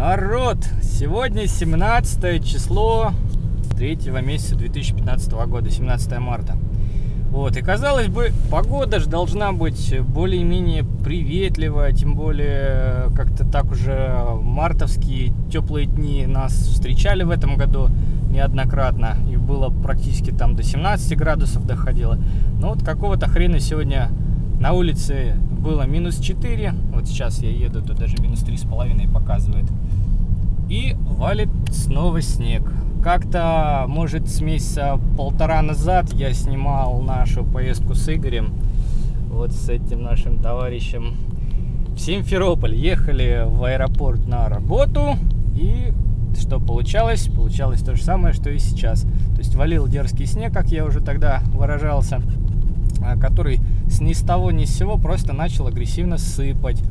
народ! Сегодня 17 число третьего месяца 2015 года, 17 марта. Вот, и казалось бы, погода же должна быть более-менее приветливая, тем более как-то так уже мартовские теплые дни нас встречали в этом году неоднократно, и было практически там до 17 градусов доходило. Но вот какого-то хрена сегодня на улице было минус 4, вот сейчас я еду, тут даже минус 3,5 показывает. И валит снова снег. Как-то, может, с месяца полтора назад я снимал нашу поездку с Игорем, вот с этим нашим товарищем, в Симферополь. Ехали в аэропорт на работу, и что получалось? Получалось то же самое, что и сейчас. То есть валил дерзкий снег, как я уже тогда выражался, а, который с ни с того ни с сего просто начал агрессивно сыпать.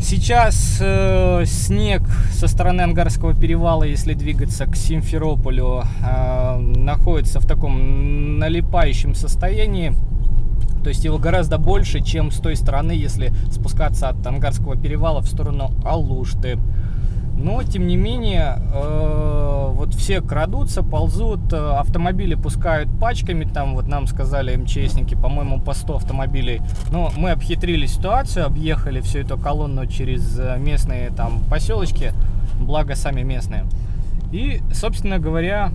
Сейчас э, снег со стороны Ангарского перевала, если двигаться к Симферополю, э, находится в таком налипающем состоянии. То есть его гораздо больше, чем с той стороны, если спускаться от Ангарского перевала в сторону Алушты. Но, тем не менее, э, вот все крадутся, ползут, э, автомобили пускают пачками, там вот нам сказали МЧСники, по-моему, по 100 автомобилей. Но мы обхитрили ситуацию, объехали всю эту колонну через э, местные там поселочки, благо сами местные. И, собственно говоря,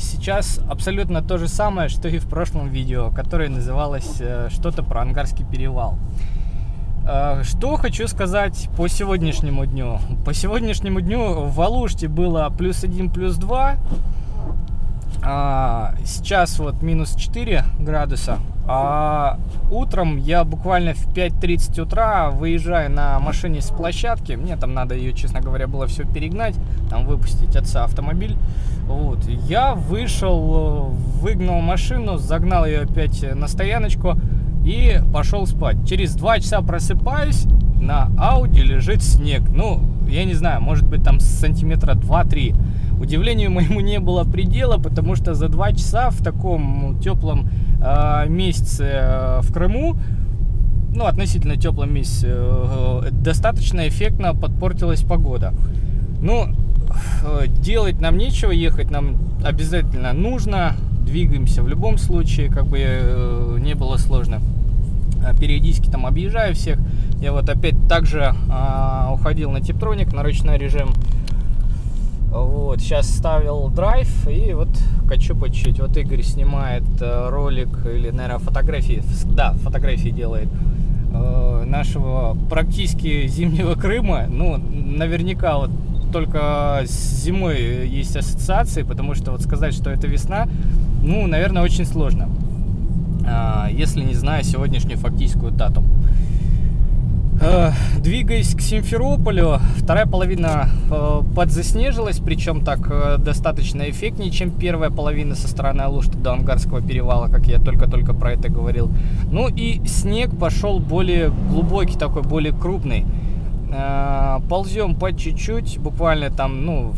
сейчас абсолютно то же самое, что и в прошлом видео, которое называлось что-то про Ангарский перевал. А, что хочу сказать по сегодняшнему дню. По сегодняшнему дню в Алуште было плюс 1, плюс 2. А, сейчас вот минус 4 градуса. А утром я буквально в 5.30 утра выезжаю на машине с площадки. Мне там надо ее, честно говоря, было все перегнать, там выпустить отца автомобиль. Вот. Я вышел, выгнал машину, загнал ее опять на стояночку и пошел спать. Через два часа просыпаюсь, на Ауди лежит снег. Ну, я не знаю, может быть там сантиметра 2-3. Удивлению моему не было предела, потому что за два часа в таком теплом э, месяце э, в Крыму, ну, относительно теплом месяце, э, достаточно эффектно подпортилась погода. Ну, э, делать нам нечего, ехать нам обязательно нужно двигаемся в любом случае, как бы э, не было сложно. А периодически там объезжаю всех. Я вот опять также а, уходил на Типтроник, на ручной режим. Вот, сейчас ставил драйв и вот хочу по чуть-чуть. Вот Игорь снимает э, ролик или, наверное, фотографии. Да, фотографии делает э, нашего практически зимнего Крыма. Ну, наверняка вот только с зимой есть ассоциации, потому что вот сказать, что это весна, ну, наверное, очень сложно, если не зная сегодняшнюю фактическую дату. А, двигаясь к Симферополю, вторая половина а, подзаснежилась, причем так э, достаточно эффектнее, чем первая половина со стороны Алушты до Ангарского перевала, как я только-только про это говорил. Ну и снег пошел более глубокий, такой более крупный. Ползем по чуть-чуть, буквально там, ну,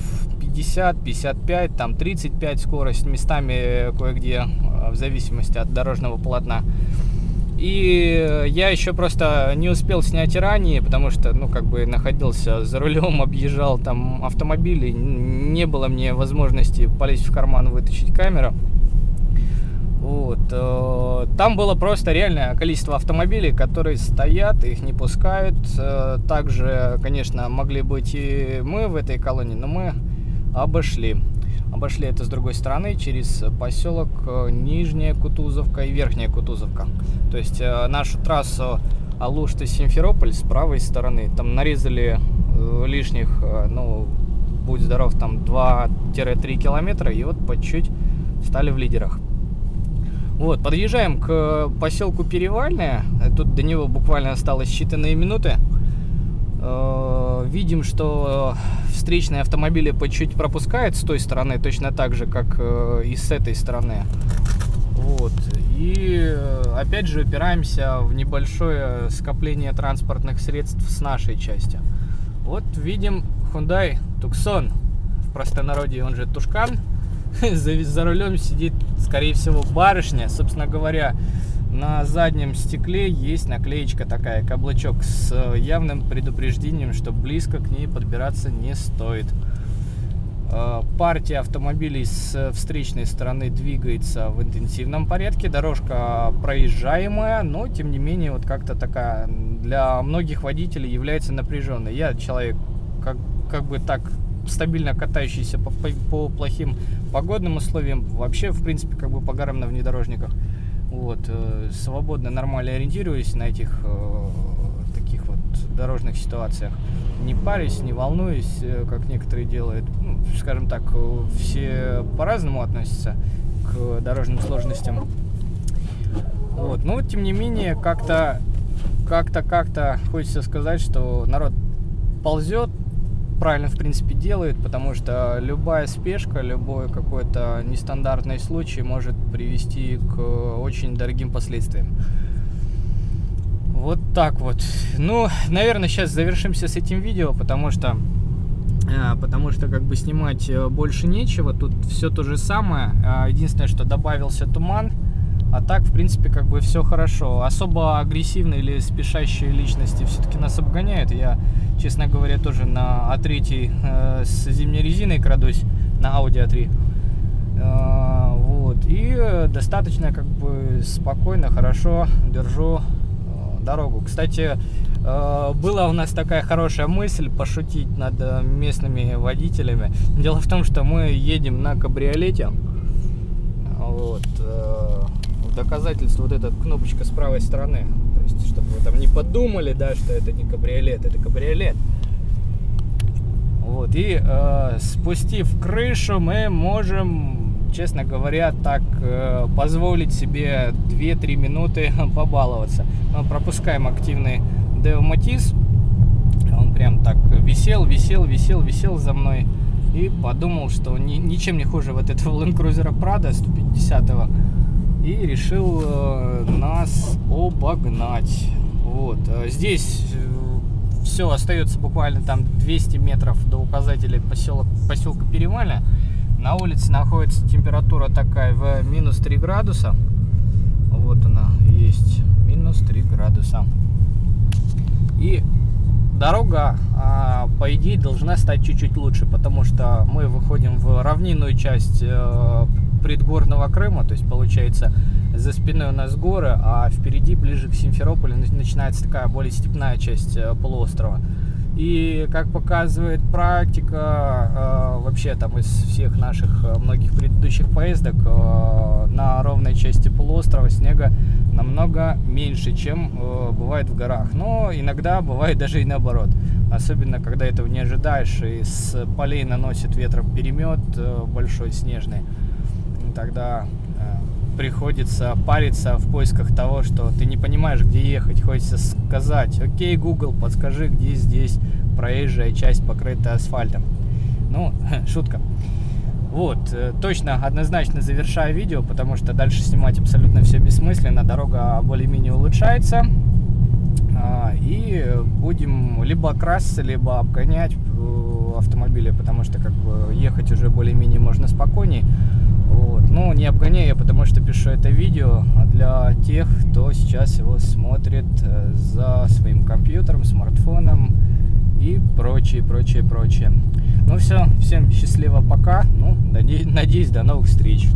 50, 55, там 35 скорость, местами кое-где, э, в зависимости от дорожного полотна. И я еще просто не успел снять ранее, потому что, ну, как бы находился за рулем, объезжал там автомобили, не было мне возможности полезть в карман, вытащить камеру. Вот. Э, там было просто реальное количество автомобилей, которые стоят, их не пускают. Э, также, конечно, могли быть и мы в этой колонии, но мы обошли. Обошли это с другой стороны через поселок э, Нижняя Кутузовка и Верхняя Кутузовка. То есть э, нашу трассу Алушта-Симферополь с правой стороны. Там нарезали э, лишних, ну, будь здоров, там 2-3 километра. И вот по чуть стали в лидерах. Вот, подъезжаем к поселку Перевальное. Тут до него буквально осталось считанные минуты. Видим, что встречные автомобили по чуть пропускает с той стороны, точно так же, как э, и с этой стороны. Вот. И э, опять же упираемся в небольшое скопление транспортных средств с нашей части. Вот видим Hyundai Tucson. В простонародье он же Тушкан. За, за рулем сидит, скорее всего, барышня. Собственно говоря, на заднем стекле есть наклеечка такая, каблучок с явным предупреждением, что близко к ней подбираться не стоит. Э, партия автомобилей с встречной стороны двигается в интенсивном порядке. Дорожка проезжаемая, но тем не менее вот как-то такая для многих водителей является напряженной. Я человек как, как бы так стабильно катающийся по, по, по плохим погодным условиям, вообще в принципе как бы по горам на внедорожниках. Вот, э, свободно, нормально ориентируюсь на этих э, таких вот дорожных ситуациях. Не парюсь, не волнуюсь, э, как некоторые делают. Ну, скажем так, все по-разному относятся к дорожным сложностям. Вот, но тем не менее, как-то, как-то, как-то хочется сказать, что народ ползет, правильно, в принципе, делает, потому что любая спешка, любой какой-то нестандартный случай может привести к очень дорогим последствиям. Вот так вот. Ну, наверное, сейчас завершимся с этим видео, потому что э, потому что как бы снимать э, больше нечего. Тут все то же самое. Единственное, что добавился туман. А так, в принципе, как бы все хорошо. Особо агрессивные или спешащие личности все-таки нас обгоняют. Я, честно говоря, тоже на А3 э, с зимней резиной крадусь, на Audi A3. Э, вот. И достаточно как бы спокойно, хорошо держу э, дорогу. Кстати, э, была у нас такая хорошая мысль пошутить над э, местными водителями. Дело в том, что мы едем на кабриолете. Вот. Э, доказательство вот эта кнопочка с правой стороны. То есть, чтобы вы там не подумали, да, что это не кабриолет, это кабриолет. Вот, и э, спустив крышу, мы можем, честно говоря, так э, позволить себе 2-3 минуты побаловаться. Мы пропускаем активный Део. Он прям так висел, висел, висел, висел за мной. И подумал, что ни, ничем не хуже вот этого Land Cruiser Prado 150 -го и решил э, нас обогнать. Вот. Э, здесь э, все остается буквально там 200 метров до указателя поселок, поселка Переваля. На улице находится температура такая в минус 3 градуса. Вот она есть. Минус 3 градуса. И дорога, а, по идее, должна стать чуть-чуть лучше, потому что мы выходим в равнинную часть предгорного Крыма, то есть получается за спиной у нас горы, а впереди ближе к Симферополю начинается такая более степная часть э, полуострова. И как показывает практика, э, вообще там из всех наших э, многих предыдущих поездок, на ровной части полуострова снега намного меньше, чем бывает в горах. Но иногда бывает даже и наоборот. Особенно, когда этого не ожидаешь, и с полей наносит ветром перемет большой снежный тогда э, приходится париться в поисках того, что ты не понимаешь, где ехать. Хочется сказать, окей, Google, подскажи, где здесь проезжая часть, покрытая асфальтом. Ну, шутка. Вот, э, точно, однозначно завершаю видео, потому что дальше снимать абсолютно все бессмысленно. Дорога более-менее улучшается. А, и будем либо краситься, либо обгонять э, автомобили, потому что как бы ехать уже более-менее можно спокойнее. Не обгоняю я, потому что пишу это видео а для тех, кто сейчас его смотрит э, за своим компьютером, смартфоном и прочее, прочее, прочее. Ну все, всем счастливо, пока. Ну, надеюсь, надеюсь до новых встреч.